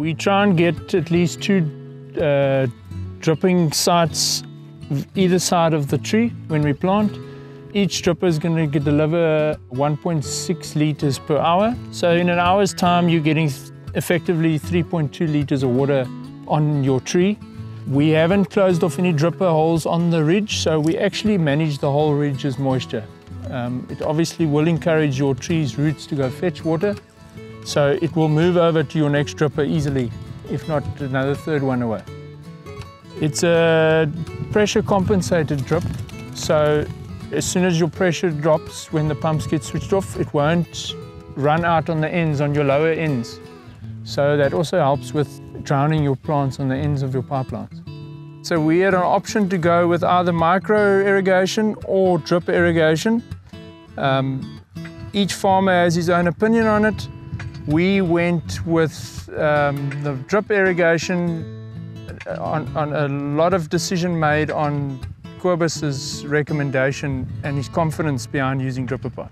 We try and get at least two uh, dripping sites either side of the tree when we plant. Each dripper is going to deliver 1.6 litres per hour. So in an hour's time, you're getting effectively 3.2 litres of water on your tree. We haven't closed off any dripper holes on the ridge, so we actually manage the whole ridge as moisture. Um, it obviously will encourage your tree's roots to go fetch water, so it will move over to your next dripper easily, if not another third one away. It's a pressure compensated drip, so as soon as your pressure drops when the pumps get switched off, it won't run out on the ends, on your lower ends. So that also helps with drowning your plants on the ends of your pipelines. So we had an option to go with either micro irrigation or drip irrigation. Um, each farmer has his own opinion on it. We went with um, the drip irrigation on, on, a lot of decision made on Cobus's recommendation and his confidence behind using dripper pipe.